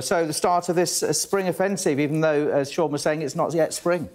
So the start of this uh, spring offensive, even though, as Sean was saying, it's not yet spring.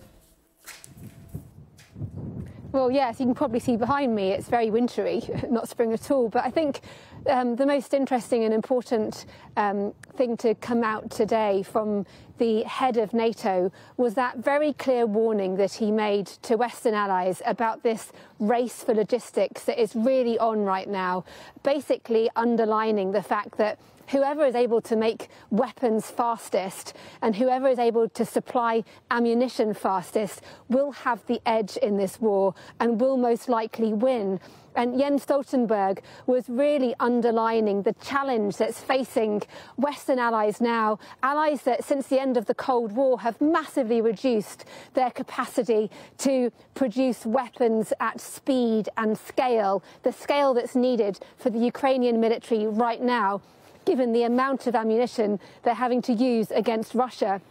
Well, yes, you can probably see behind me it's very wintry, not spring at all. But I think um, the most interesting and important um, thing to come out today from the head of NATO was that very clear warning that he made to Western allies about this race for logistics that is really on right now, basically underlining the fact that whoever is able to make weapons fastest and whoever is able to supply ammunition fastest will have the edge in this war and will most likely win. And Jens Stoltenberg was really underlining the challenge that's facing Western allies now, allies that since the end of the Cold War have massively reduced their capacity to produce weapons at speed and scale, the scale that's needed for the Ukrainian military right now given the amount of ammunition they're having to use against Russia.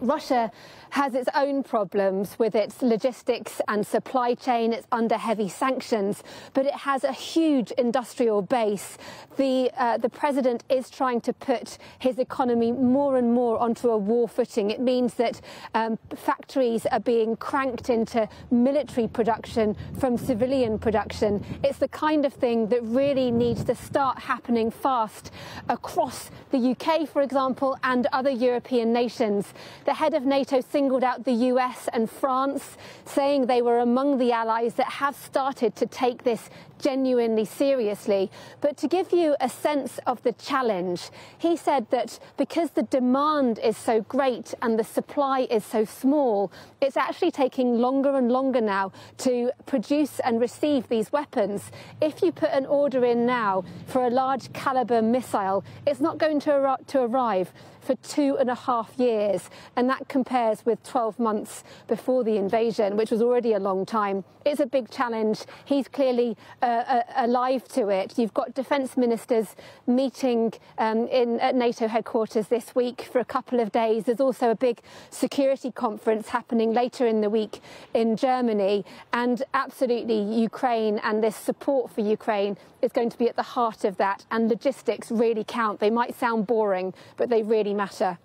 Russia has its own problems with its logistics and supply chain. It's under heavy sanctions, but it has a huge industrial base. The, uh, the president is trying to put his economy more and more onto a war footing. It means that um, factories are being cranked into military production from civilian production. It's the kind of thing that really needs to start happening fast across the UK, for example, and other European nations. The head of NATO singled out the US and France, saying they were among the allies that have started to take this genuinely seriously. But to give you a sense of the challenge, he said that because the demand is so great and the supply is so small, it's actually taking longer and longer now to produce and receive these weapons. If you put an order in now for a large caliber missile, it's not going to, ar to arrive for two and a half years, and that compares with 12 months before the invasion, which was already a long time. It's a big challenge. He's clearly uh, uh, alive to it. You've got defence ministers meeting um, in at NATO headquarters this week for a couple of days. There's also a big security conference happening later in the week in Germany, and absolutely Ukraine and this support for Ukraine is going to be at the heart of that. And logistics really count. They might sound boring, but they really matter.